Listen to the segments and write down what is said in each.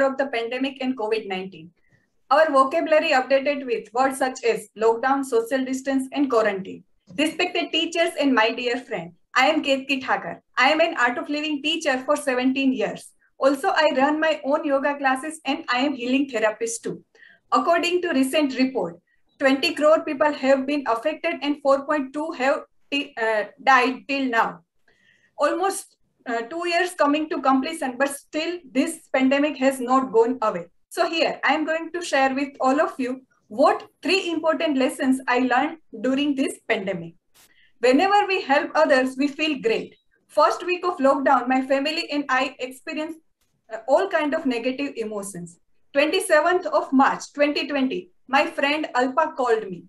of the pandemic and COVID-19. Our vocabulary updated with words such as lockdown, social distance, and quarantine. Respected teachers and my dear friend, I am Ketki Thaker. I am an Art of Living teacher for 17 years. Also, I run my own yoga classes and I am healing therapist too. According to recent report, 20 crore people have been affected and 4.2 have uh, died till now. Almost uh, two years coming to completion, but still this pandemic has not gone away. So here I am going to share with all of you what three important lessons I learned during this pandemic. Whenever we help others, we feel great. First week of lockdown, my family and I experienced uh, all kind of negative emotions. 27th of March 2020, my friend Alpa called me.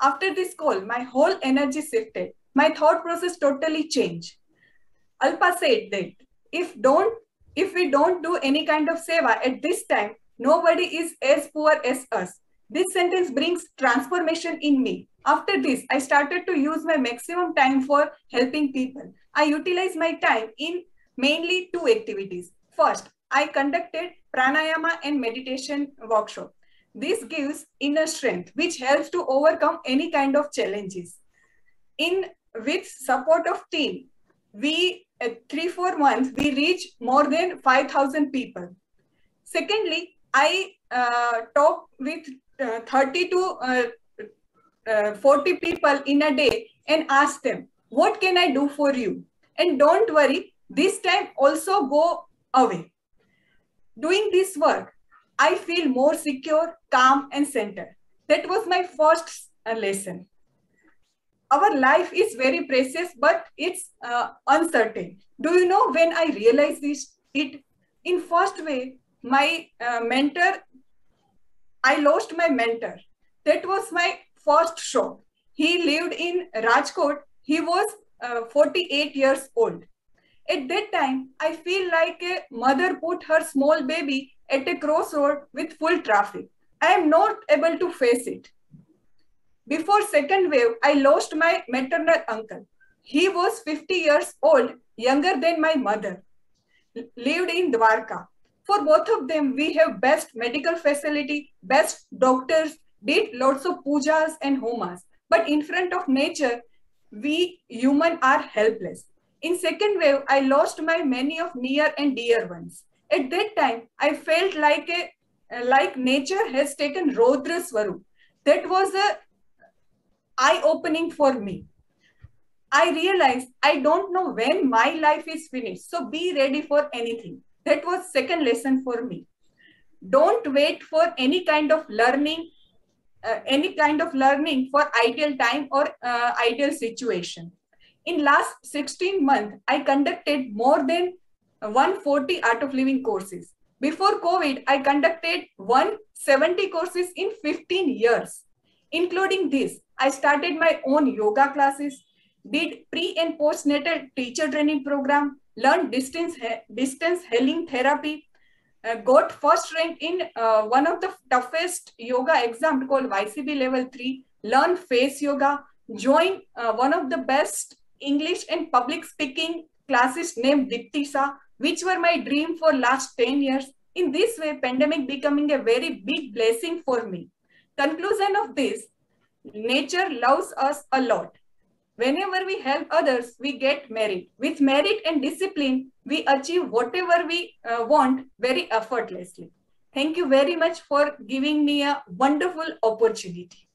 After this call, my whole energy shifted. My thought process totally changed. Alpa said that if don't if we don't do any kind of seva at this time, nobody is as poor as us. This sentence brings transformation in me. After this, I started to use my maximum time for helping people. I utilize my time in mainly two activities. First, I conducted pranayama and meditation workshop. This gives inner strength, which helps to overcome any kind of challenges. In with support of team, we at three, four months, we reach more than 5,000 people. Secondly, I uh, talk with uh, 30 to uh, uh, 40 people in a day and ask them, what can I do for you? And don't worry, this time also go away. Doing this work, I feel more secure, calm, and centered. That was my first uh, lesson. Our life is very precious, but it's uh, uncertain. Do you know when I realized this? It in first way, my uh, mentor, I lost my mentor. That was my first shock. He lived in Rajkot. He was uh, 48 years old. At that time, I feel like a mother put her small baby at a crossroad with full traffic. I am not able to face it. Before second wave, I lost my maternal uncle. He was 50 years old, younger than my mother, lived in Dwarka. For both of them, we have best medical facility, best doctors, did lots of pujas and homas. But in front of nature, we human are helpless. In second wave, I lost my many of near and dear ones. At that time, I felt like a like nature has taken Rudra Swarup. That was a eye-opening for me. I realized I don't know when my life is finished. So be ready for anything. That was second lesson for me. Don't wait for any kind of learning, uh, any kind of learning for ideal time or uh, ideal situation. In last 16 months, I conducted more than 140 art of living courses. Before COVID, I conducted 170 courses in 15 years. Including this, I started my own yoga classes, did pre and postnatal teacher training program, learned distance, distance healing therapy, uh, got first rank in uh, one of the toughest yoga exam called YCB level 3, learned face yoga, joined uh, one of the best English and public speaking classes named Dipti Shah's, which were my dream for last 10 years. In this way, pandemic becoming a very big blessing for me. Conclusion of this, nature loves us a lot. Whenever we help others, we get merit. With merit and discipline, we achieve whatever we uh, want very effortlessly. Thank you very much for giving me a wonderful opportunity.